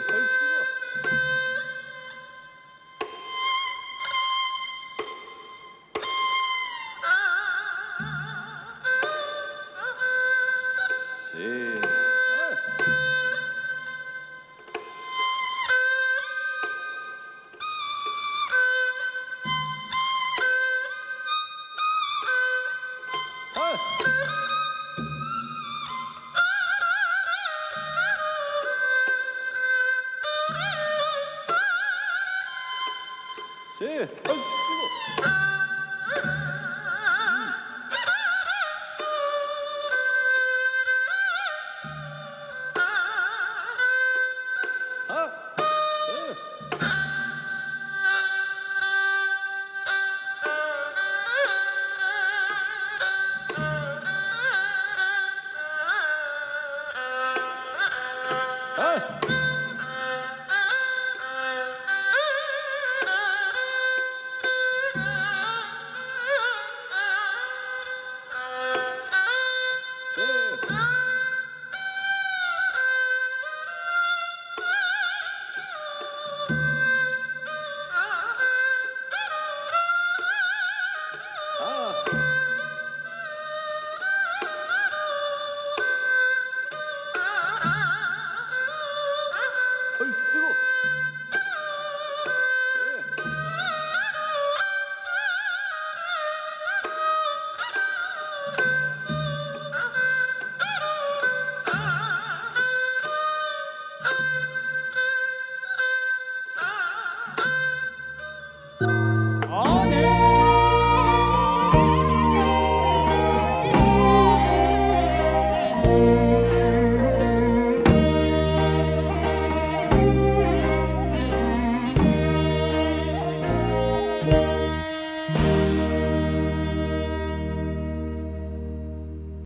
세. 아. 세. 얼씨구.